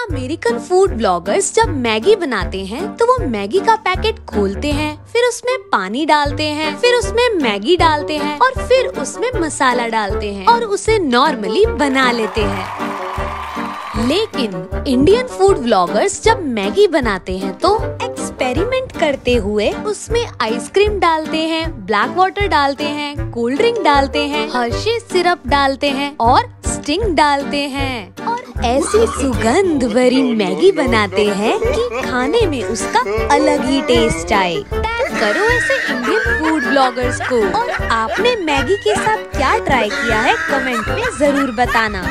American food bloggers जब Maggi बनाते हैं तो वो मैगी का पैकेट खोलते हैं, फिर उसमें पानी डालते हैं, फिर उसमें मैगी डालते हैं और फिर उसमें मसाला डालते हैं और उसे नॉर्मली बना लेते हैं। लेकिन इंडियन फ़ूड ब्लॉगर्स जब मैगी बनाते हैं तो एक्सपेरिमेंट करते हुए उसमें आइसक्रीम डालते हैं ब्लैक वाटर डालते हैं कोल्ड ड्रिंक डालते हैं हर्षे सिरप डालते हैं और स्टिंग डालते हैं। ऐसी सुगंध भरी मैगी बनाते हैं कि खाने में उसका अलग ही टेस्ट आए। टैग करो ऐसे इंडियन फ़ूड ब्लॉगर्स को। और आपने मैगी के साथ क्या ट्राई किया है कमेंट में ज़रूर बताना।